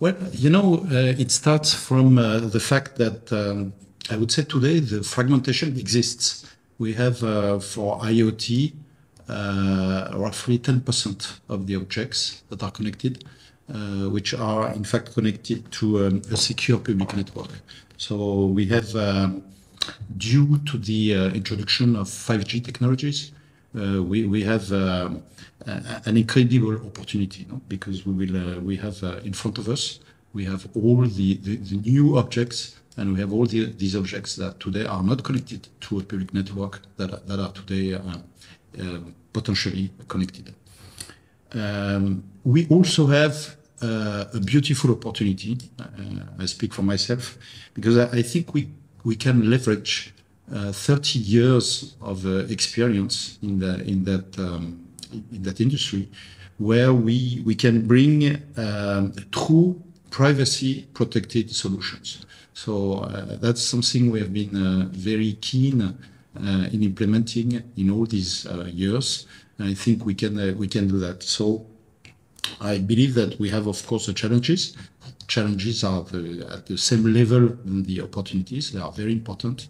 Well, you know, uh, it starts from uh, the fact that um, I would say today the fragmentation exists. We have uh, for IoT roughly 10% of the objects that are connected, uh, which are in fact connected to um, a secure public network. So we have, um, due to the uh, introduction of 5G technologies, we, we have uh, an incredible opportunity because we will uh, we have uh, in front of us we have all the, new objects and we have all these objects that today are not connected to a public network that are, today uh, potentially connected. Um, we also have uh, a beautiful opportunity. Uh, I speak for myself because I, think we can leverage uh, 30 years of uh, experience in the in that um, in that industry, where we we can bring um, true privacy protected solutions. So uh, that's something we have been uh, very keen uh, in implementing in all these years. And I think we can we can do that. So I believe that we have, of course, the challenges. Challenges are the, at the same level than the opportunities. They are very important.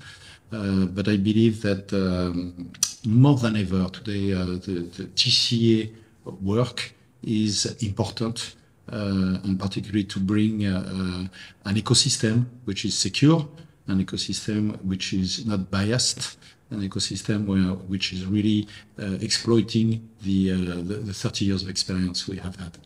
Uh, but I believe that um, more than ever today, uh, the, the, TCA work is important, uh, and particularly to bring an ecosystem which is secure, an ecosystem which is not biased, an ecosystem where, which is really exploiting the, the, the 30 years of experience we have had.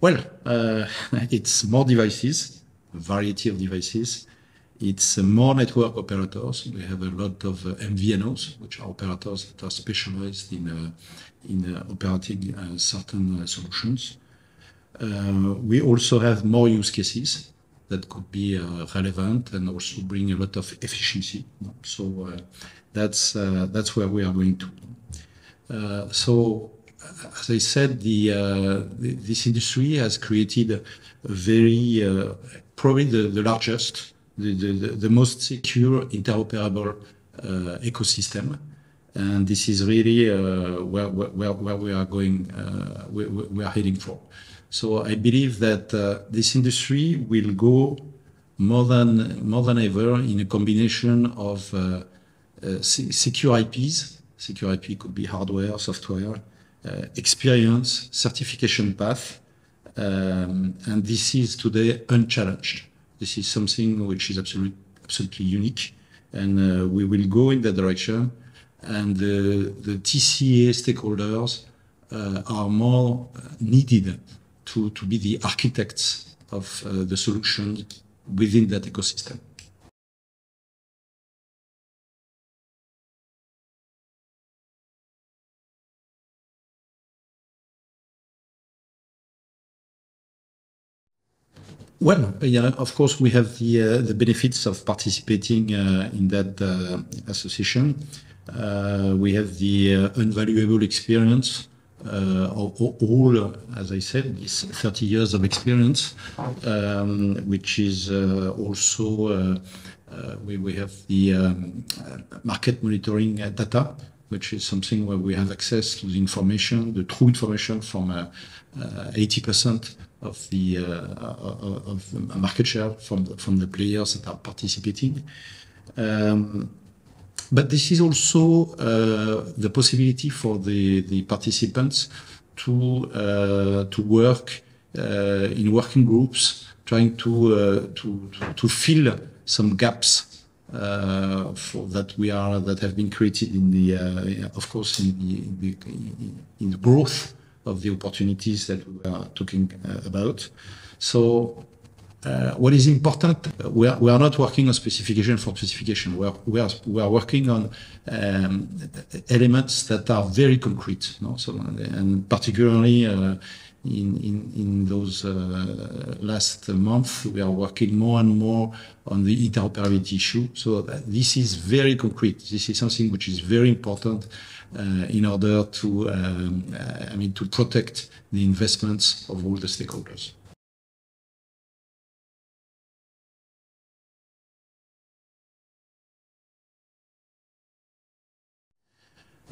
Well, uh, it's more devices, a variety of devices. It's uh, more network operators. We have a lot of uh, MVNOs, which are operators that are specialized in, uh, in uh, operating uh, certain solutions. we also have more use cases that could be relevant and also bring a lot of efficiency. So that's, that's where we are going to. so as I said, the, uh, this industry has created a very, uh, probably the, the largest, the, the, the, most secure, interoperable uh, ecosystem. And this is really uh, where, where, where we are going, uh, we, we, are heading for. So I believe that uh, this industry will go more than, more than ever in a combination of secure IPs. Secure IP could be hardware, software, experience, certification path, um, and this is today unchallenged. This is something which is absolutely, absolutely unique, and uh, we will go in that direction. And the, TCA stakeholders uh, are more needed to, to be the architects of the solution within that ecosystem. Well, yeah, of course, we have the uh, the benefits of participating uh, in that uh, association. Uh, we have the uh, invaluable experience uh, of all, as I said, this 30 years of experience, um, which is also we, we have the um, market monitoring data, which is something where we have access to the information, the true information from 80% of the uh, uh, of the market share from the, from the players that are participating. Um, but this is also uh, the possibility for the, the participants to uh, to work uh, in working groups, trying to uh, to, to fill some gaps for that we are that have been created in the uh, of course in the, in the, in the growth of the opportunities that we are talking uh, about. So uh, what is important, we are, we are not working on specification for specification. We are, we are, we are working on um, elements that are very concrete. No? So, and particularly uh, in, in, in those uh, last months, we are working more and more on the interoperability issue. So this is very concrete. This is something which is very important uh, in order to, um, I mean, to protect the investments of all the stakeholders.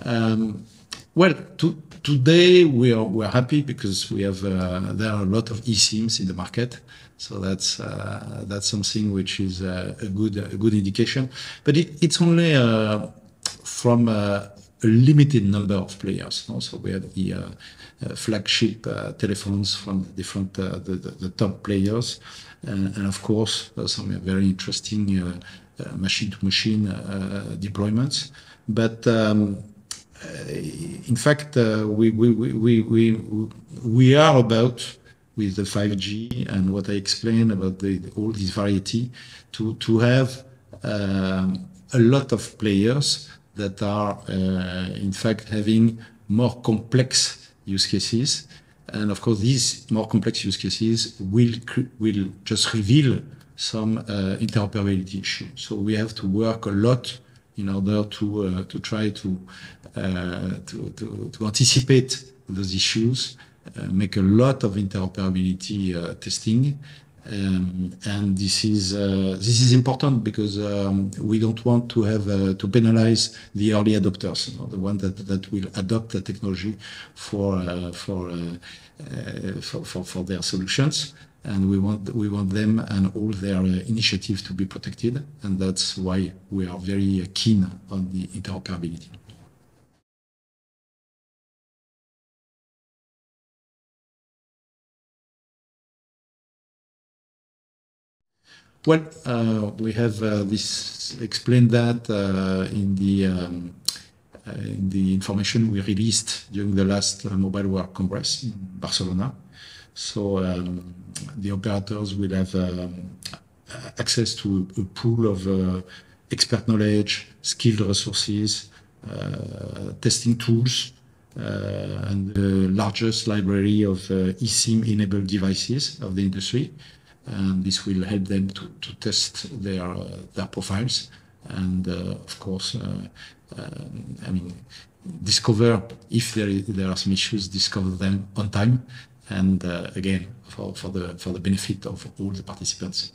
Um, well, to, today we are we're happy because we have uh, there are a lot of eSIMs in the market, so that's uh, that's something which is uh, a good a good indication. But it, it's only uh, from uh, a limited number of players. No? So we have the flagship telephones from different the, the, the, top players, and, and of course some very interesting machine-to-machine deployments. But um, in fact, we, we, we, we, we are about with the 5G and what I explained about the, all this variety to, to have um, a lot of players that are uh, in fact having more complex use cases. And of course, these more complex use cases will, will just reveal some uh, interoperability issues. So we have to work a lot in order to, uh, to try to, to, to, to anticipate those issues, make a lot of interoperability testing, um, and this is uh, this is important because um, we don't want to have uh, to penalize the early adopters, you know, the one that, that will adopt the technology for uh, uh, uh, for, for for their solutions. And we want we want them and all their uh, initiatives to be protected, and that's why we are very keen on the interoperability. Well, uh, we have uh, this explained that uh, in the um, uh, in the information we released during the last uh, Mobile World Congress in Barcelona. So um, the operators will have um, access to a pool of uh, expert knowledge, skilled resources, testing tools, and the largest library of eSIM-enabled devices of the industry. And this will help them to, to test their uh, their profiles and uh, of course uh, I mean discover if there, is, there are some issues discover them on time and again for, for the for the benefit of all the participants